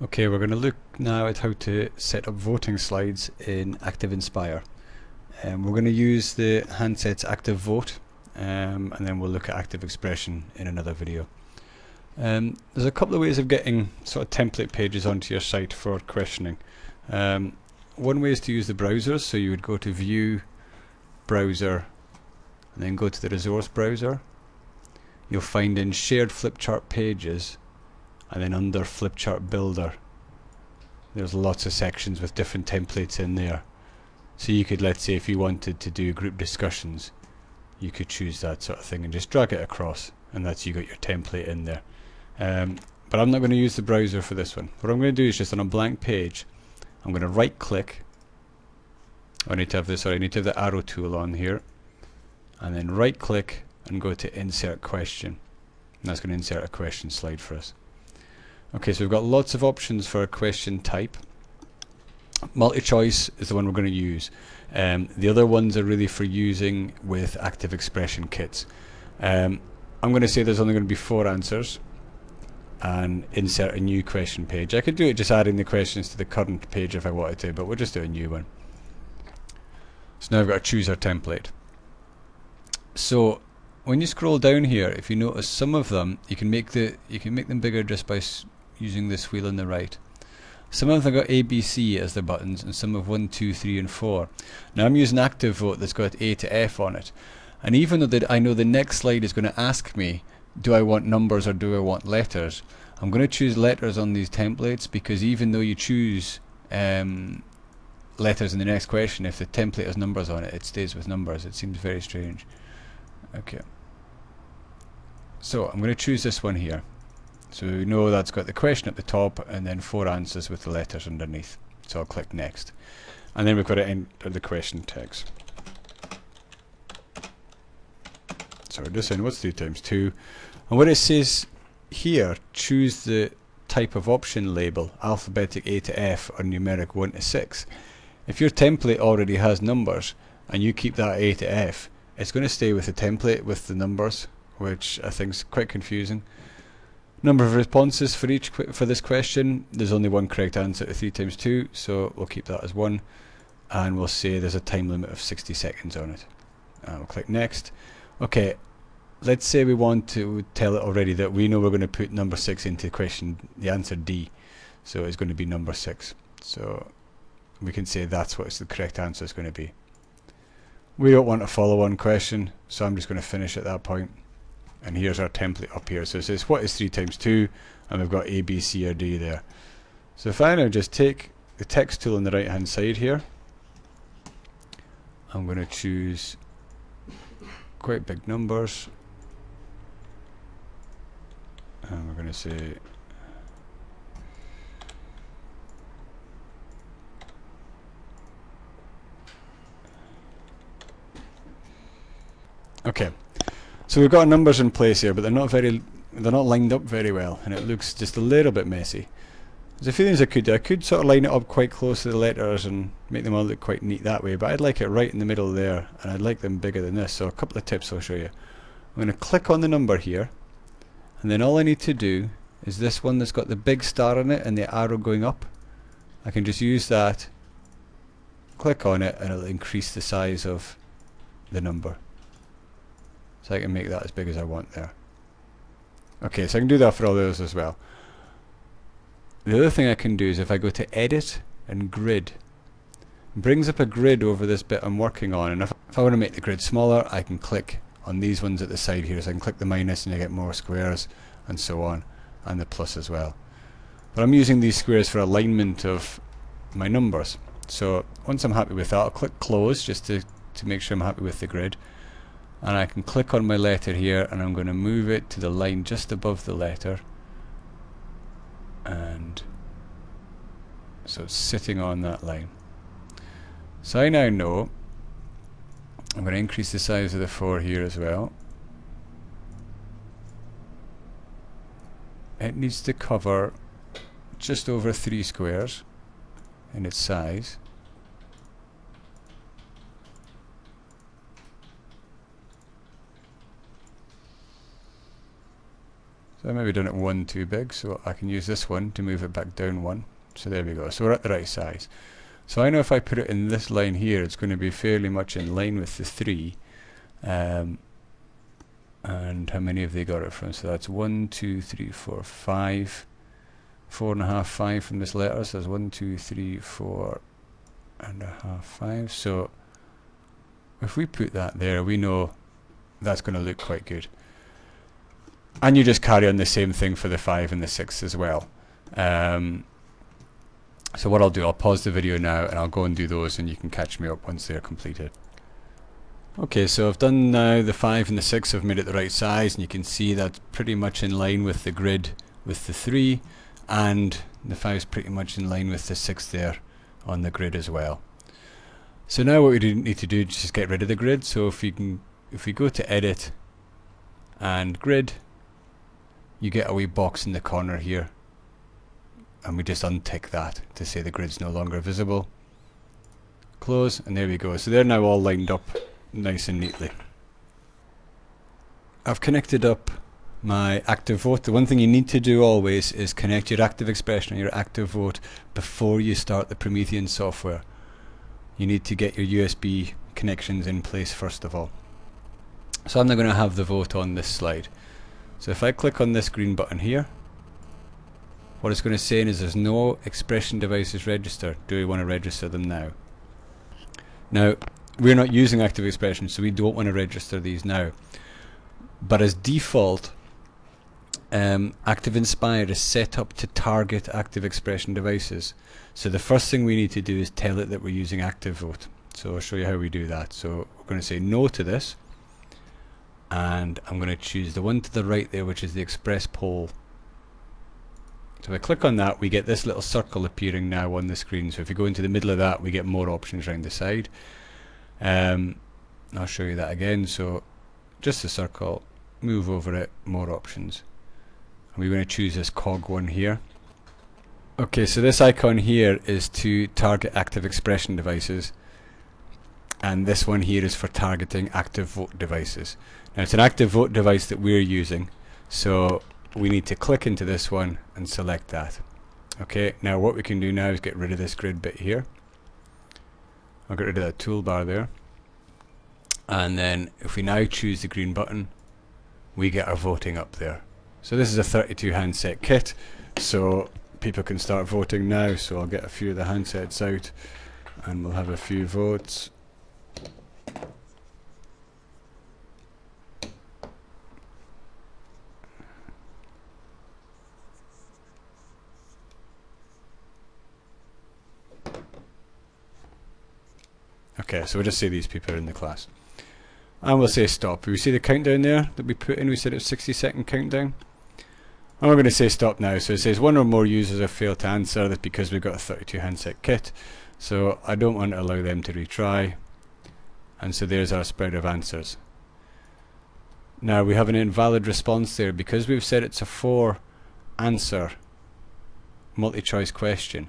Okay, we're going to look now at how to set up voting slides in ActivInspire. Um, we're going to use the handset's Activote um, and then we'll look at ActivExpression in another video. Um, there's a couple of ways of getting sort of template pages onto your site for questioning. Um, one way is to use the browsers, so you would go to View, Browser, and then go to the Resource Browser. You'll find in Shared Flipchart Pages and then under flipchart builder there's lots of sections with different templates in there. So you could let's say if you wanted to do group discussions you could choose that sort of thing and just drag it across and that's you got your template in there. Um, but I'm not going to use the browser for this one. What I'm going to do is just on a blank page I'm going to right click I need to have this sorry I need to have the arrow tool on here. And then right click and go to insert question. And that's going to insert a question slide for us Okay, so we've got lots of options for a question type. Multi-choice is the one we're going to use. Um, the other ones are really for using with ActivExpression kits. Um, I'm going to say there's only going to be four answers and insert a new question page. I could do it just adding the questions to the current page if I wanted to, but we'll just do a new one. So now I've got to choose our template. So when you scroll down here, if you notice some of them, you can make the you can make them bigger just by using this wheel on the right. Some of them got A, B, C as their buttons, and some have 1, 2, 3, and 4. Now I'm using Activote that's got A to F on it. And even though that I know the next slide is going to ask me, do I want numbers or do I want letters, I'm going to choose letters on these templates because even though you choose um, letters in the next question, if the template has numbers on it, it stays with numbers. It seems very strange. Okay. So I'm going to choose this one here. So we know that's got the question at the top and then four answers with the letters underneath. So I'll click next. And then we've got to enter the question text. So we're just saying what's 3 times 2. And what it says here, choose the type of option label, alphabetic A to F or numeric 1 to 6. If your template already has numbers and you keep that A to F, it's going to stay with the template with the numbers, which I think is quite confusing. Number of responses for each for this question. There's only one correct answer to 3 times 2, so we'll keep that as 1. And we'll say there's a time limit of 60 seconds on it. And we'll click next. Okay, let's say we want to tell it already that we know we're going to put number 6 into the question, the answer D. So it's going to be number 6. So we can say that's what the correct answer is going to be. We don't want a follow-on question, so I'm just going to finish at that point and here's our template up here. So it says what is 3 times 2 and we've got A, B, C or D there. So if I now just take the text tool on the right hand side here I'm going to choose quite big numbers. And we're going to say okay so we've got numbers in place here, but they're not very, they're not lined up very well, and it looks just a little bit messy. There's a few things I could do. I could sort of line it up quite close to the letters and make them all look quite neat that way, but I'd like it right in the middle there, and I'd like them bigger than this, so a couple of tips I'll show you. I'm going to click on the number here, and then all I need to do is this one that's got the big star on it and the arrow going up. I can just use that, click on it, and it'll increase the size of the number. So I can make that as big as I want there. Okay, so I can do that for all those as well. The other thing I can do is if I go to edit and grid, brings up a grid over this bit I'm working on and if, if I want to make the grid smaller I can click on these ones at the side here so I can click the minus and I get more squares and so on and the plus as well. But I'm using these squares for alignment of my numbers. So once I'm happy with that I'll click close just to, to make sure I'm happy with the grid and I can click on my letter here and I'm going to move it to the line just above the letter. And so it's sitting on that line. So I now know I'm going to increase the size of the 4 here as well. It needs to cover just over 3 squares in its size So I maybe done it one too big, so I can use this one to move it back down one. So there we go. So we're at the right size. So I know if I put it in this line here, it's going to be fairly much in line with the 3. Um, and how many have they got it from? So that's one, two, three, four, five, four and a half, five from this letter. So that's one, two, three, four and a half, five. So if we put that there, we know that's going to look quite good. And you just carry on the same thing for the 5 and the 6 as well. Um, so what I'll do, I'll pause the video now and I'll go and do those and you can catch me up once they're completed. Okay, so I've done now the 5 and the 6, I've made it the right size and you can see that's pretty much in line with the grid with the 3 and the 5 is pretty much in line with the 6 there on the grid as well. So now what we need to do is just get rid of the grid, so if you can, if we go to edit and grid, you get a wee box in the corner here and we just untick that to say the grid's no longer visible. Close, and there we go. So they're now all lined up nice and neatly. I've connected up my Activote. The one thing you need to do always is connect your ActivExpression and your Activote before you start the Promethean software. You need to get your USB connections in place first of all. So I'm now going to have the vote on this slide. So if I click on this green button here, what it's going to say is there's no expression devices registered. Do we want to register them now? Now, we're not using ActivExpression, so we don't want to register these now. But as default, um, ActivInspire is set up to target ActivExpression devices. So the first thing we need to do is tell it that we're using Activote. So I'll show you how we do that. So we're going to say no to this. And I'm going to choose the one to the right there, which is the Express Poll so if I click on that, we get this little circle appearing now on the screen. So if you go into the middle of that, we get more options around the side. Um, I'll show you that again. So just a circle, move over it, more options. And we're going to choose this cog one here. Okay, so this icon here is to target ActivExpression devices. And this one here is for targeting Activote devices. Now it's an Activote device that we're using. So we need to click into this one and select that. Okay, now what we can do now is get rid of this grid bit here. I'll get rid of that toolbar there. And then if we now choose the green button, we get our voting up there. So this is a 32 handset kit, so people can start voting now. So I'll get a few of the handsets out and we'll have a few votes. Okay, so we'll just say these people are in the class. And we'll say stop. We see the countdown there that we put in, we said it was 60 second countdown. And we're going to say stop now. So it says one or more users have failed to answer. That's because we've got a 32 handset kit. So I don't want to allow them to retry. And so there's our spread of answers. Now we have an invalid response there because we've said it's a four answer multi-choice question.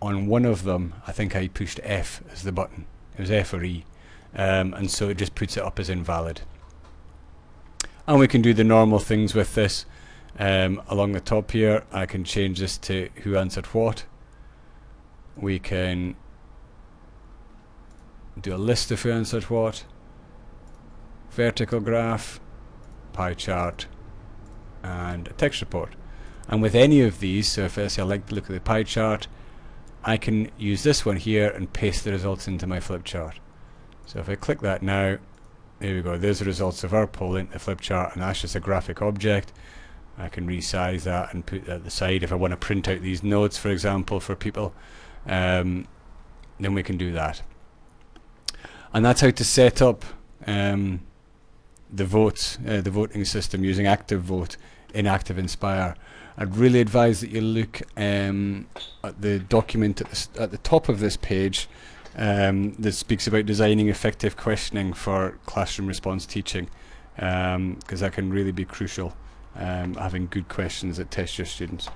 On one of them, I think I pushed F as the button. It was F or E. Um, and so it just puts it up as invalid. And we can do the normal things with this. Um, along the top here, I can change this to who answered what. We can do a list of who answered what, vertical graph, pie chart, and a text report. And with any of these, so if I say I like to look at the pie chart, I can use this one here and paste the results into my flip chart. So if I click that now, there we go, there's the results of our poll into the flip chart and that's just a graphic object. I can resize that and put that at the side if I want to print out these nodes for example for people um, then we can do that. And that's how to set up um, the votes, uh, the voting system using Activote in ActivInspire. I'd really advise that you look um, at the document at the, at the, top of this page um, that speaks about designing effective questioning for classroom response teaching because um, that can really be crucial um, having good questions that test your students.